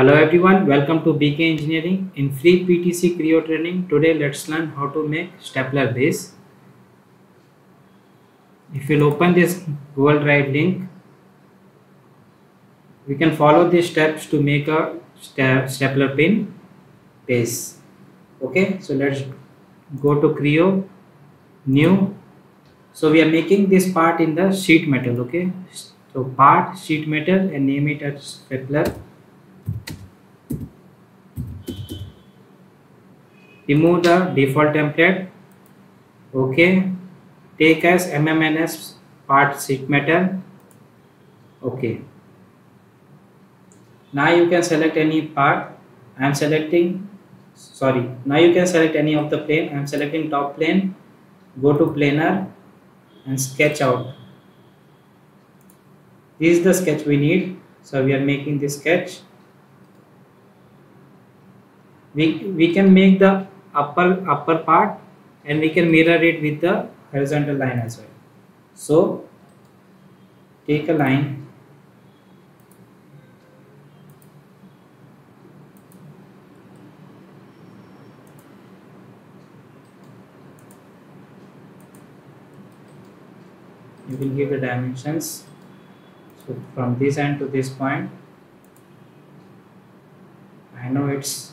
Hello everyone, welcome to BK Engineering. In free PTC Creo training, today let's learn how to make stapler base. If you'll open this Google Drive link, we can follow these steps to make a stapler pin base. Okay, so let's go to Creo, new. So we are making this part in the sheet metal. Okay, so part sheet metal and name it as stapler remove the default template. Okay. Take as mmns part sheet metal. Okay. Now you can select any part. I am selecting sorry. Now you can select any of the plane. I am selecting top plane. Go to planar and sketch out. This is the sketch we need. So we are making this sketch we we can make the upper upper part and we can mirror it with the horizontal line as well. So take a line. You will give the dimensions. So from this end to this point. I know it's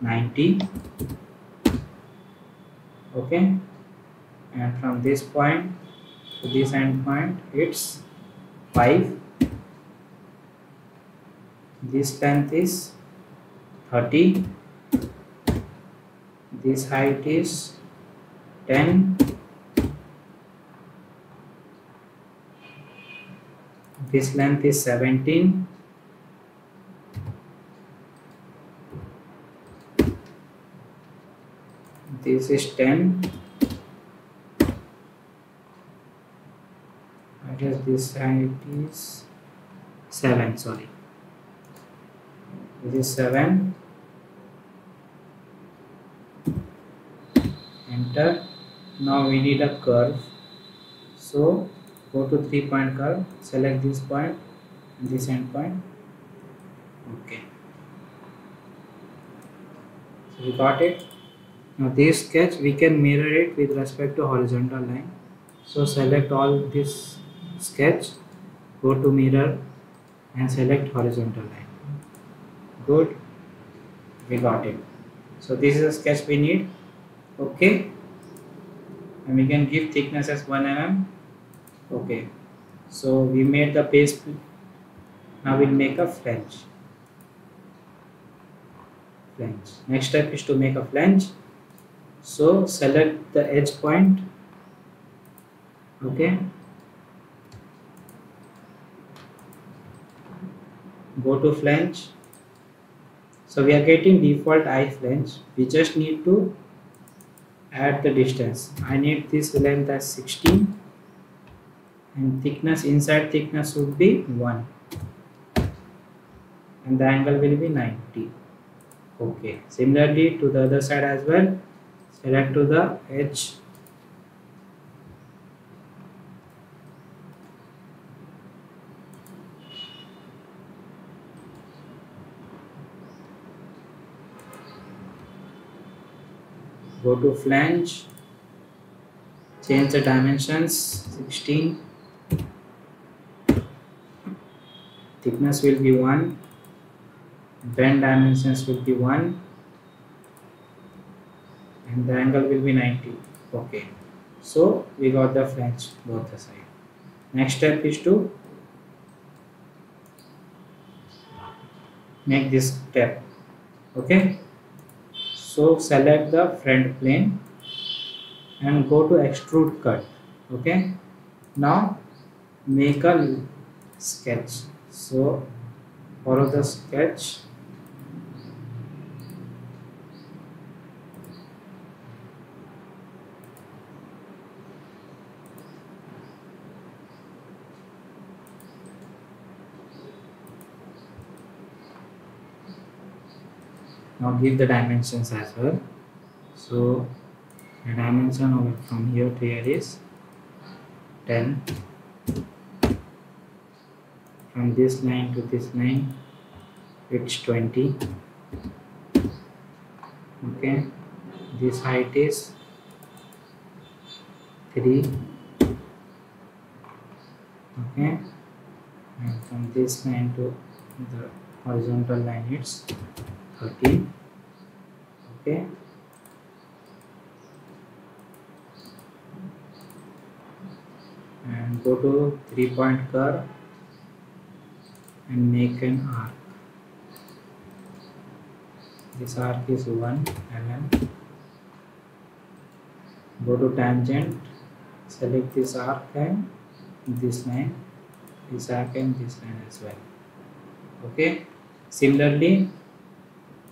90 okay. And from this point to this end point it's 5 this length is 30 this height is 10 this length is 17 this is 10 I guess this height is 7 sorry. This is 7 enter. Now we need a curve. So go to three point curve select this point and this end point. Okay. So we got it now this sketch we can mirror it with respect to horizontal line. So select all this sketch go to mirror and select horizontal line. Good. We got it. So this is a sketch we need. Okay. And we can give thickness as 1 mm. Okay. So we made the base now we'll make a flange. Flange. Next step is to make a flange so select the edge point. Okay. Go to flange. So we are getting default I flange. We just need to add the distance. I need this length as 16 and thickness inside thickness would be 1 and the angle will be 90 okay. Similarly to the other side as well select to the edge go to flange change the dimensions 16 thickness will be 1 bend dimensions will be 1 and the angle will be 90 okay. So we got the flange both the side. Next step is to make this step. Okay. So select the front plane and go to extrude cut. Okay. Now make a sketch. So follow the sketch now give the dimensions as well. So the dimension of from here to here is 10 from from this line to this line it's 20 okay. This height is 3 okay. And from this line to the horizontal line it's 30 okay. And go to three point curve. And make an arc. This arc is 1 mm. Go to tangent. Select this arc and this line this arc and this line as well. Okay. Similarly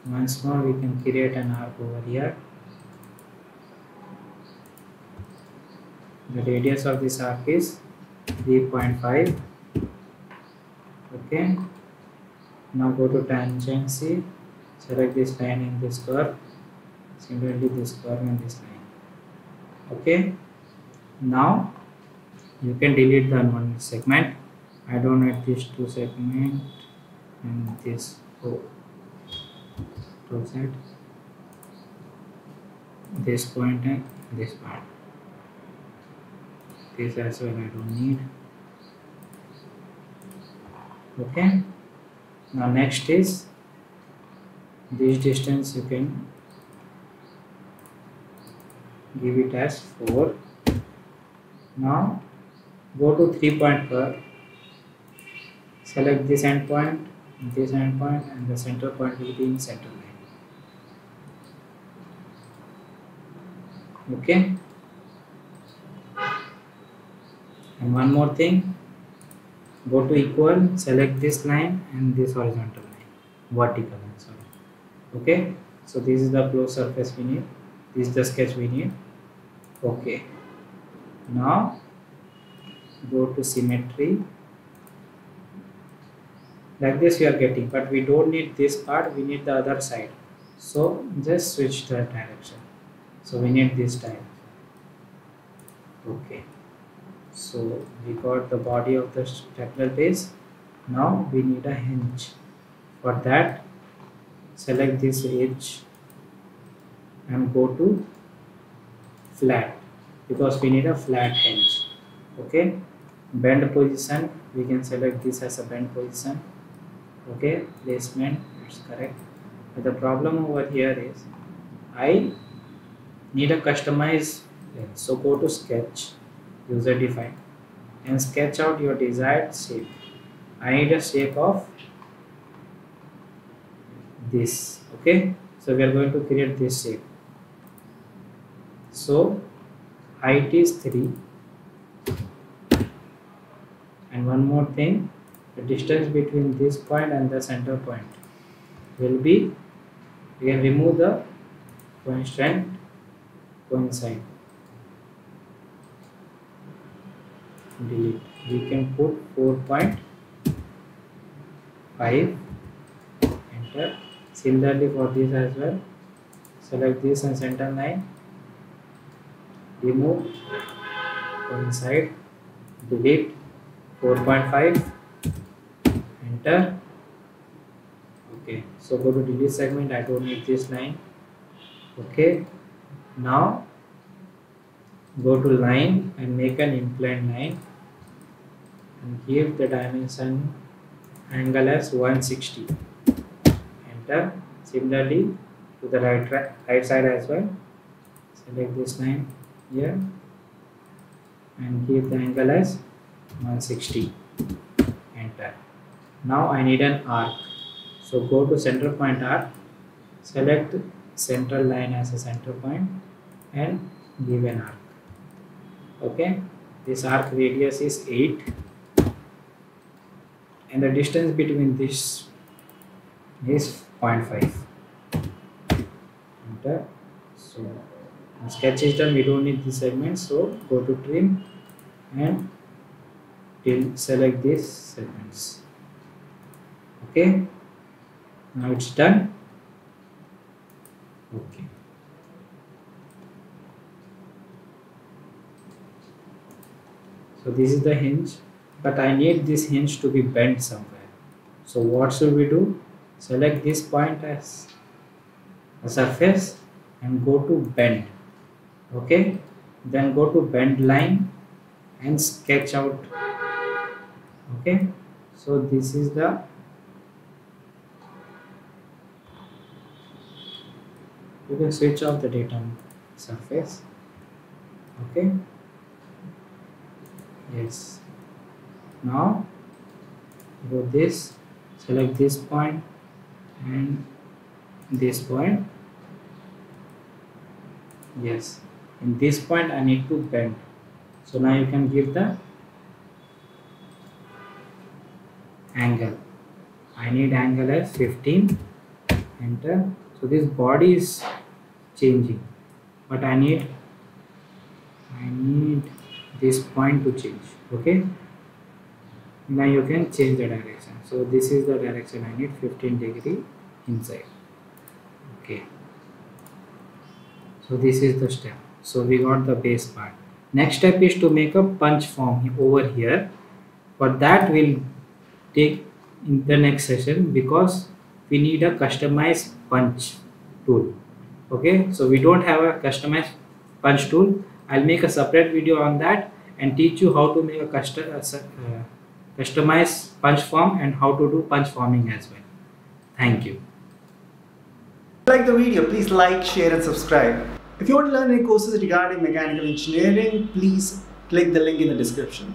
once more we can create an arc over here. The radius of this arc is 3.5 okay. Now go to tangency. Select this line in this curve. Similarly this curve and this line. Okay. Now you can delete the one segment. I don't need this two segment and this oh, set this point and this part. This as well I don't need. Okay. Now next is this distance you can give it as 4 now go to 3 point curve select this end this end point and the center point will be in center line. Okay? And one more thing. Go to equal select this line and this horizontal line. Vertical line sorry. Okay? So this is the closed surface we need. This is the sketch we need. Okay. Now go to symmetry like this we are getting but we don't need this part we need the other side. So just switch the direction. So we need this time. Okay. So we got the body of the stapler base. Now we need a hinge. For that select this edge and go to flat because we need a flat hinge. Okay. Bend position we can select this as a bend position okay placement it's correct. But the problem over here is I need a customized lens so go to sketch user defined and sketch out your desired shape. I need a shape of this okay? So we are going to create this shape. So height is 3 and one more thing the distance between this point and the center point will be we can remove the constant coincide delete. We can put 4.5 enter. Similarly for this as well. Select this and center line. Remove. Coincide delete. 4.5 enter okay so go to delete segment. I don't need this line. Okay now go to line and make an inclined line and give the dimension angle as 160 enter. Similarly to the right right side as well. Select this line here and give the angle as 160 enter now I need an arc. So go to center point arc select central line as a center point and give an arc. Okay? This arc radius is 8 and the distance between this is 0.5 enter. So sketch is done. We don't need this segment. So go to trim and select these segments okay. Now it's done. Okay. So this is the hinge but I need this hinge to be bent somewhere. So what should we do? Select this point as a surface and go to bend. Okay? Then go to bend line and sketch out. Okay? So this is the you can switch off the datum surface. Okay. Yes. Now go this select this point and this point. Yes. In this point I need to bend. So now you can give the angle. I need angle as 15 enter. So this body is changing. But I need I need this point to change okay? Now you can change the direction. So this is the direction I need 15 degree inside okay? So this is the step. So we got the base part. Next step is to make a punch form over here. But that will take in the next session because we need a customized punch tool okay so we don't have a customized punch tool. I'll make a separate video on that and teach you how to make a custom uh, uh, customized punch form and how to do punch forming as well. Thank you like the video please like share and subscribe. If you want to learn any courses regarding mechanical engineering please click the link in the description